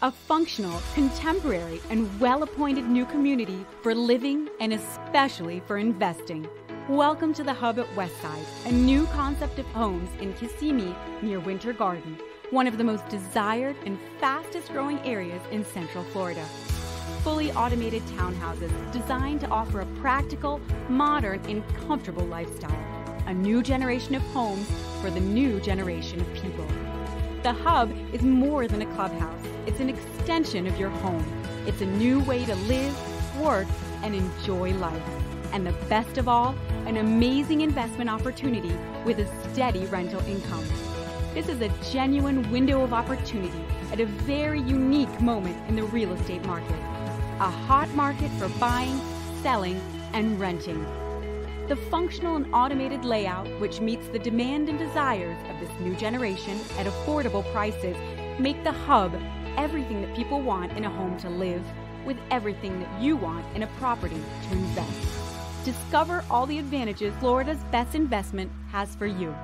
a functional, contemporary, and well appointed new community for living and especially for investing. Welcome to the Hub at Westside, a new concept of homes in Kissimmee near Winter Garden, one of the most desired and fastest growing areas in Central Florida. Fully automated townhouses designed to offer a practical, modern, and comfortable lifestyle. A new generation of homes for the new generation of people. The Hub is more than a clubhouse, it's an extension of your home. It's a new way to live, work, and enjoy life. And the best of all, an amazing investment opportunity with a steady rental income. This is a genuine window of opportunity at a very unique moment in the real estate market. A hot market for buying, selling, and renting. The functional and automated layout, which meets the demand and desires of this new generation at affordable prices, make the hub everything that people want in a home to live, with everything that you want in a property to invest. Discover all the advantages Florida's best investment has for you.